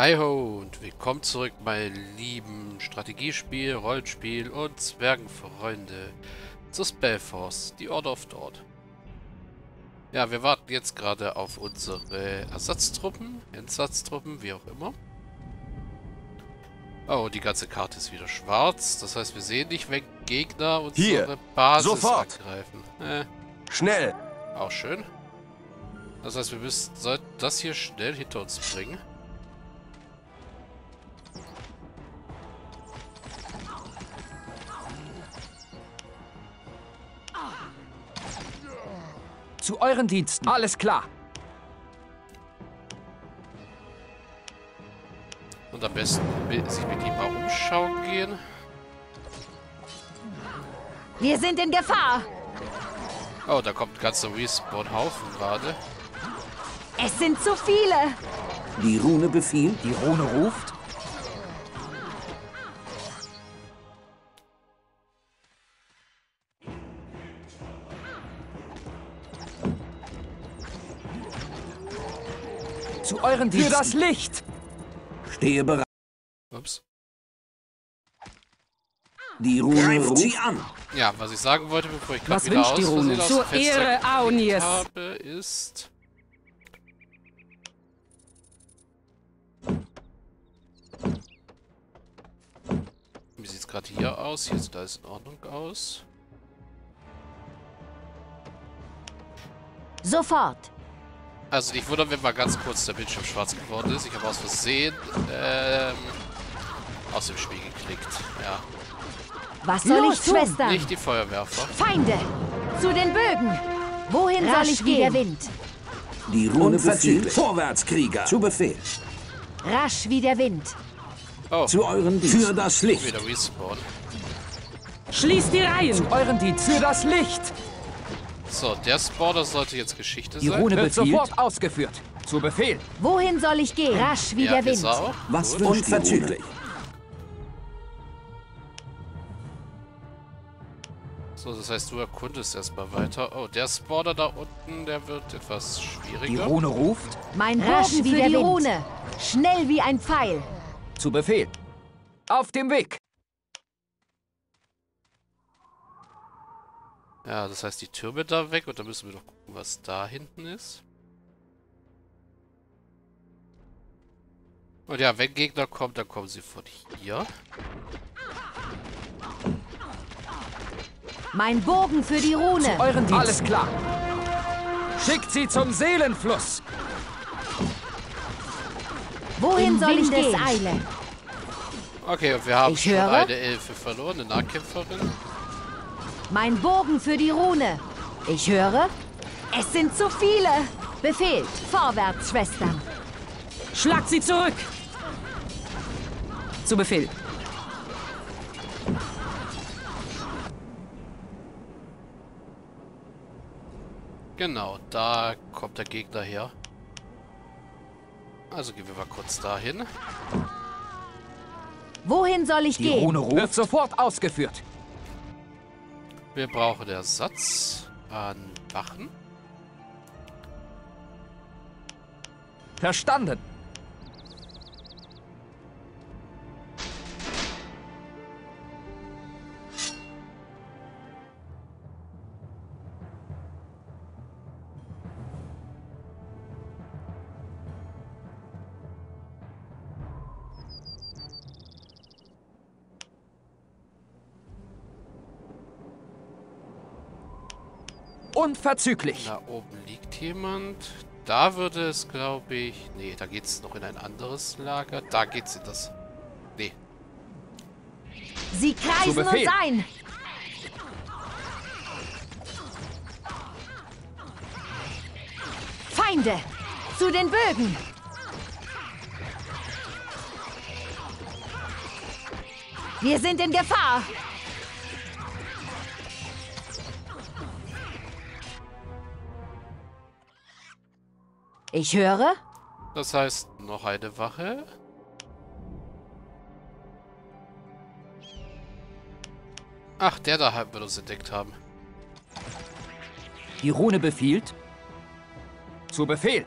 Hi ho und willkommen zurück, meine lieben Strategiespiel, Rollenspiel und Zwergenfreunde zu Spellforce, die Order of Dort. Ja, wir warten jetzt gerade auf unsere Ersatztruppen, Entsatztruppen, wie auch immer. Oh, die ganze Karte ist wieder schwarz. Das heißt, wir sehen nicht, wenn Gegner unsere Hier, Basis sofort. angreifen. Äh, Schnell! auch schön. Das heißt, wir müssen sollten das hier schnell hinter uns bringen. Zu euren Diensten. Alles klar. Und am besten sich mit ihm mal umschauen gehen. Wir sind in Gefahr. Oh, da kommt ein ganzer Respawn-Haufen gerade. Es sind zu viele. Die Rune befiehlt, Die Rune ruft. Euren Diensten. Für das Licht. stehe bereit. Ups. Die Rune ruft. sie an. Ja, was ich sagen wollte, bevor ich gerade Was wieder wünscht aus die Rune? Aus Zur Ehre Auniers. habe, ist... Wie sieht es gerade hier aus? Hier sieht alles in Ordnung aus. Sofort. Also nicht wundern, wenn mal ganz kurz der Bildschirm schwarz geworden ist. Ich habe aus Versehen ähm, aus dem Spiel geklickt. Ja, Was soll Los, ich tun. Schwestern? nicht die Feuerwerfer. Feinde. Zu den Bögen. Wohin soll ich wie der gehen? Wind. Die Rune befiehlt. Vorwärts, Krieger. Zu Befehl. Rasch wie der Wind. Oh, Zu euren Diensten. Für das Licht. wieder Respawn. Schließt die Reihen. Zu euren Diensten. Für das Licht. So, der Spawner sollte jetzt Geschichte Die sein. Rune wird sofort ausgeführt. Zu Befehl. Wohin soll ich gehen? Rasch wie ja, der Wind. auch. Was Gut. die? Unverzüglich. So, das heißt, du erkundest erstmal weiter. Oh, der Spawner da unten, der wird etwas Die schwieriger. Rune ruft. Mein Rasch wie für der die Wind. Rune. Schnell wie ein Pfeil. Zu Befehl. Auf dem Weg. Ja, das heißt, die Türme da weg und dann müssen wir doch gucken, was da hinten ist. Und ja, wenn Gegner kommen, dann kommen sie von hier. Mein Bogen für die Rune. Euren Diensten. Alles klar. Schickt sie zum Seelenfluss. Wohin soll ich gehen? Windeseile. Okay, und wir haben Ich schon höre. eine Elfe verloren, eine Nahkämpferin. Mein Bogen für die Rune. Ich höre. Es sind zu viele. Befehl. Vorwärts, Schwestern. Schlagt sie zurück. Zu Befehl. Genau, da kommt der Gegner her. Also gehen wir mal kurz dahin. Wohin soll ich Die gehen? Rune ruft. Wird sofort ausgeführt. Wir brauchen Ersatz an Wachen. Verstanden. Unverzüglich. Da oben liegt jemand. Da würde es, glaube ich... Nee, da geht es noch in ein anderes Lager. Da geht's in das... Nee. Sie Zu kreisen Befehl. uns ein. Feinde. Zu den Bögen. Wir sind in Gefahr. Ich höre. Das heißt, noch eine Wache. Ach, der da halt wir uns entdeckt haben. Die Rune befiehlt. Zu Befehl.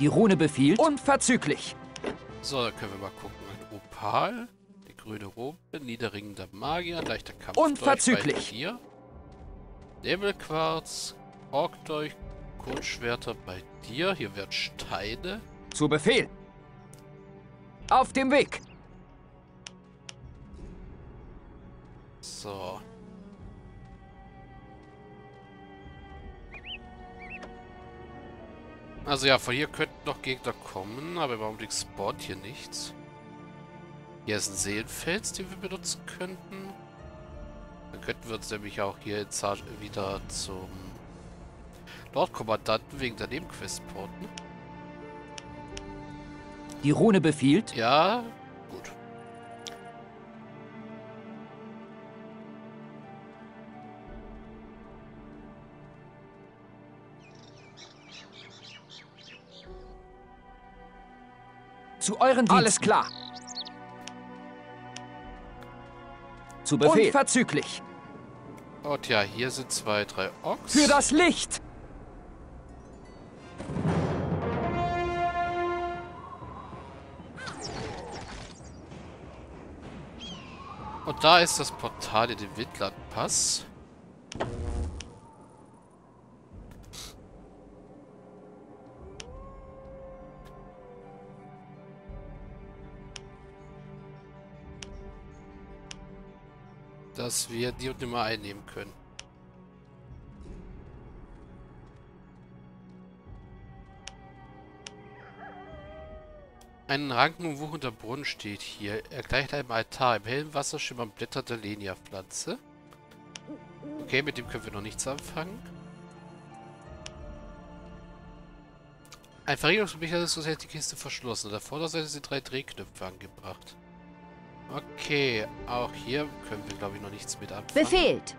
Die Rune befiehlt. Unverzüglich. So, dann können wir mal gucken. Ein Opal, die grüne Robe, niederringender Magier, leichter Kampf. Unverzüglich. Hier. Nebelquarz, Orkdolch, Kurzschwerter bei dir. Hier werden Steine. Zu Befehl. Auf dem Weg. So. Also ja, von hier könnten noch Gegner kommen, aber im Augenblick spawnt hier nichts. Hier ist ein Seelenfels, den wir benutzen könnten. Dann könnten wir uns nämlich auch hier wieder zum Lordkommandanten wegen der Nebenquest porten. Die Rune befiehlt. Ja, gut. Zu euren Diensten. Alles klar. Zu Befehl. Unverzüglich. Und ja, hier sind zwei, drei Ochs. Für das Licht. Da ist das Portal in den Windlandpass. Dass wir die und immer einnehmen können. Ein rankenwuchender Brunnen steht hier. Er gleicht einem Altar. Im hellen Wasser schimmern Blätter der Lenia-Pflanze. Okay, mit dem können wir noch nichts anfangen. Ein Verriegelungsmechanismus hält die Kiste verschlossen. An der Vorderseite sind drei Drehknöpfe angebracht. Okay, auch hier können wir, glaube ich, noch nichts mit anfangen. Befehlt.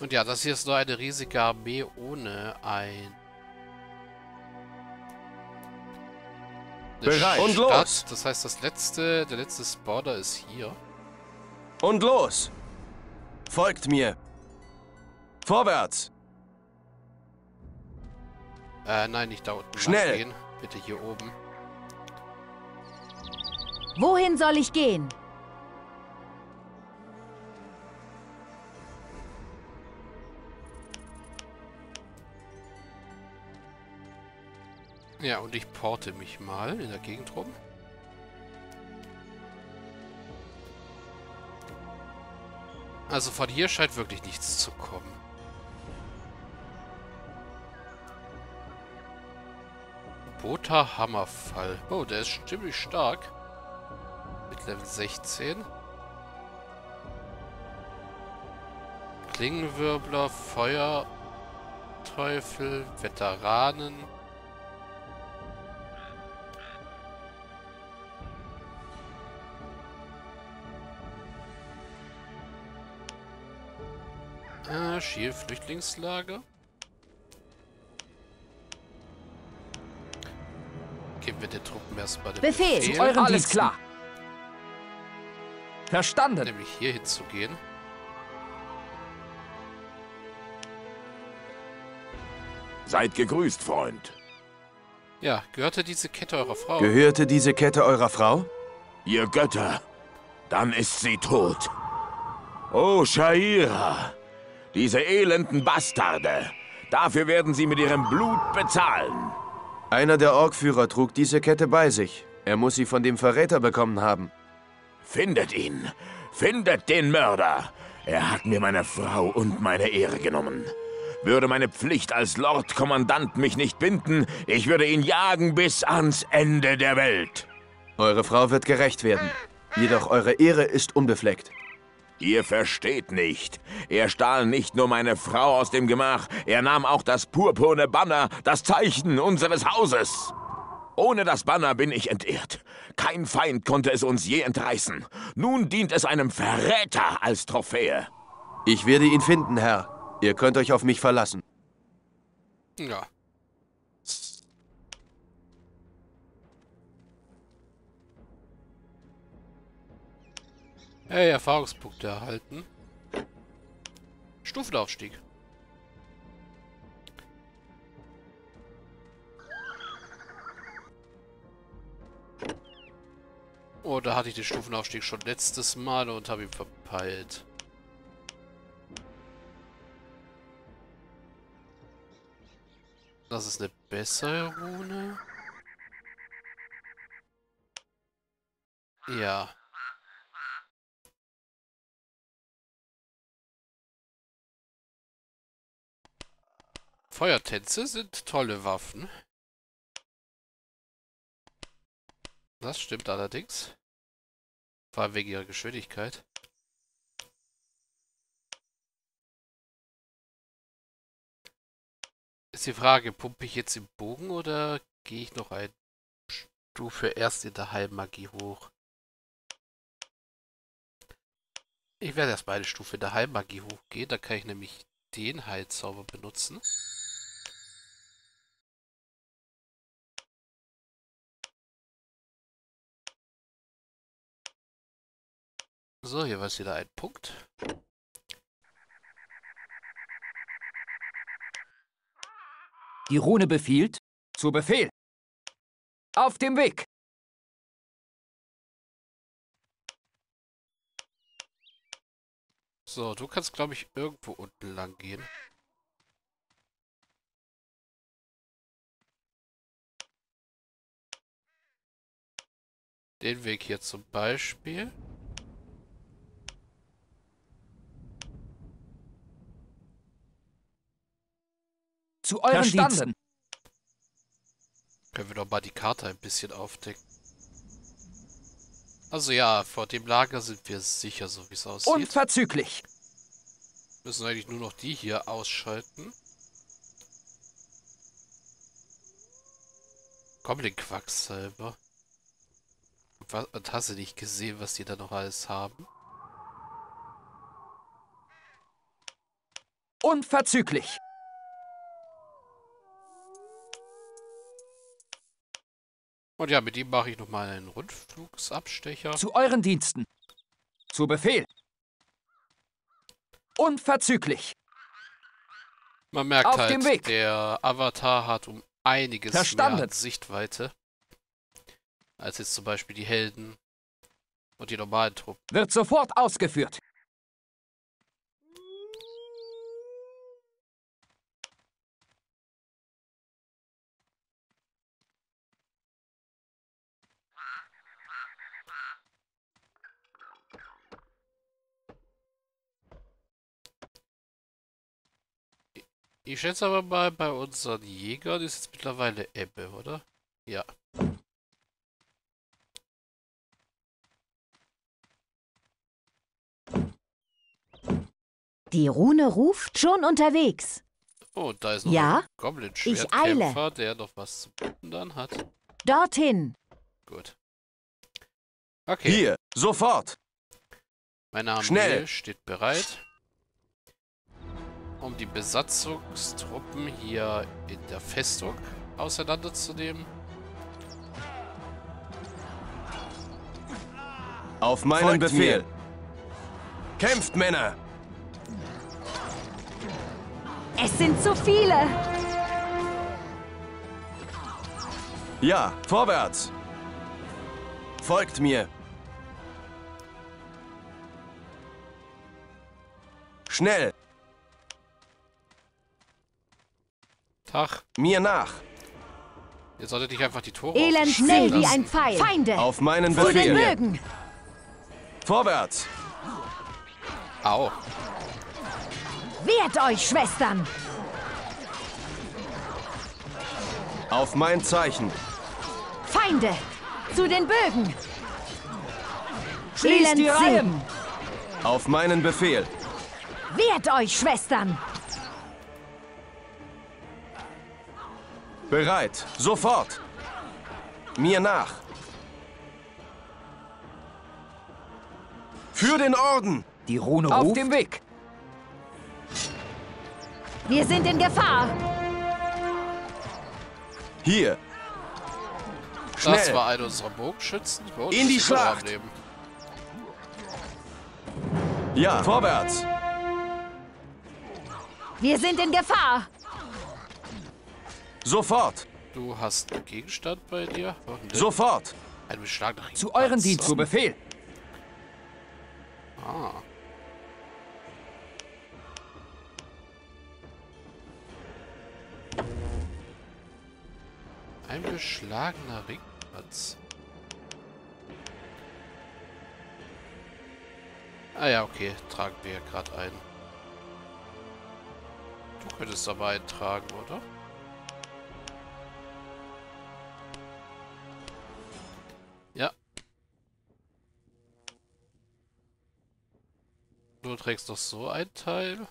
Und ja, das hier ist nur eine riesige Armee ohne ein... Bereit. Und Stadt. los. Das heißt, das letzte, der letzte Spawner ist hier. Und los! Folgt mir! Vorwärts! Äh, nein, nicht da unten Schnell. Bitte hier oben. Wohin soll ich gehen? Ja, und ich porte mich mal in der Gegend rum. Also von hier scheint wirklich nichts zu kommen. Bota Hammerfall. Oh, der ist ziemlich stark. Mit Level 16. Klingenwirbler, Feuerteufel, Veteranen. Äh, Schiel Flüchtlingslager. Geben wir den Truppen erstmal den Befehl. Zu euren Alles Diensten. klar. Verstanden. nämlich hier hinzugehen. Seid gegrüßt, Freund. Ja, gehörte diese Kette eurer Frau? Gehörte diese Kette eurer Frau? Ihr Götter, dann ist sie tot. Oh, Shaira, diese elenden Bastarde. Dafür werden sie mit ihrem Blut bezahlen. Einer der Orkführer trug diese Kette bei sich. Er muss sie von dem Verräter bekommen haben. Findet ihn. Findet den Mörder. Er hat mir meine Frau und meine Ehre genommen. Würde meine Pflicht als Lordkommandant mich nicht binden, ich würde ihn jagen bis ans Ende der Welt. Eure Frau wird gerecht werden. Jedoch eure Ehre ist unbefleckt. Ihr versteht nicht. Er stahl nicht nur meine Frau aus dem Gemach, er nahm auch das purpurne Banner, das Zeichen unseres Hauses. Ohne das Banner bin ich entehrt. Kein Feind konnte es uns je entreißen. Nun dient es einem Verräter als Trophäe. Ich werde ihn finden, Herr. Ihr könnt euch auf mich verlassen. Ja. Hey, Erfahrungspunkte erhalten. Stufenaufstieg. Oh, da hatte ich den Stufenaufstieg schon letztes Mal und habe ihn verpeilt. Das ist eine bessere Rune. Ja. Feuertänze sind tolle Waffen. Das stimmt allerdings. Vor allem wegen ihrer Geschwindigkeit. Ist die Frage, pumpe ich jetzt im Bogen oder gehe ich noch eine Stufe erst in der Heilmagie hoch? Ich werde erst eine Stufe in der Heilmagie hochgehen, da kann ich nämlich den Heilzauber benutzen. So, hier war es wieder ein Punkt. Die Rune befiehlt. Zu Befehl. Auf dem Weg. So, du kannst, glaube ich, irgendwo unten lang gehen. Den Weg hier zum Beispiel. Zu euren Verstanden. Diensten. Können wir doch mal die Karte ein bisschen aufdecken. Also ja, vor dem Lager sind wir sicher, so wie es aussieht. Unverzüglich. Müssen eigentlich nur noch die hier ausschalten. Goblin Quacksalber. Was, und hast du nicht gesehen, was die da noch alles haben? Unverzüglich. Und ja, mit ihm mache ich nochmal einen Rundflugsabstecher. Zu euren Diensten. Zu Befehl. Unverzüglich. Man merkt Auf halt, der Avatar hat um einiges Verstanden. mehr Sichtweite. Als jetzt zum Beispiel die Helden und die normalen Truppen. Wird sofort ausgeführt. Ich schätze aber mal, bei unseren Jägern ist jetzt mittlerweile Ebbe, oder? Ja. Die Rune ruft schon unterwegs. Oh, da ist noch ja? ein Goblin-Schwertkämpfer, der noch was zu bieten dann hat. Dorthin. Gut. Okay. Hier, sofort. Mein Name Schnell. steht bereit um die Besatzungstruppen hier in der Festung auseinanderzunehmen. Auf meinen Folgt Befehl. Mir. Kämpft, Männer! Es sind zu viele! Ja, vorwärts! Folgt mir! Schnell! Tag. Mir nach. Ihr solltet nicht einfach die Tore Elend schnell wie ein Pfeil. Feinde. Auf meinen Befehl. Zu den Bögen. Vorwärts. Au. Wehrt euch, Schwestern. Auf mein Zeichen. Feinde. Zu den Bögen. Schließt die Reihen. Auf meinen Befehl. Wehrt euch, Schwestern. Bereit. Sofort. Mir nach. Für den Orden. Die Rune ruft. Auf dem Weg. Wir sind in Gefahr. Hier. Schnell. Das war einer unserer Bogenschützen. in die Schlacht. Ja. Vorwärts. Wir sind in Gefahr. Sofort. Du hast einen Gegenstand bei dir? Sofort. Ein Beschlag nach Zu euren. Diensten. Zu Befehl. Ah. Ein beschlagener Ringplatz. Ah ja, okay. Tragen wir ja gerade ein. Du könntest aber eintragen, oder? Trägst doch so ein Teil.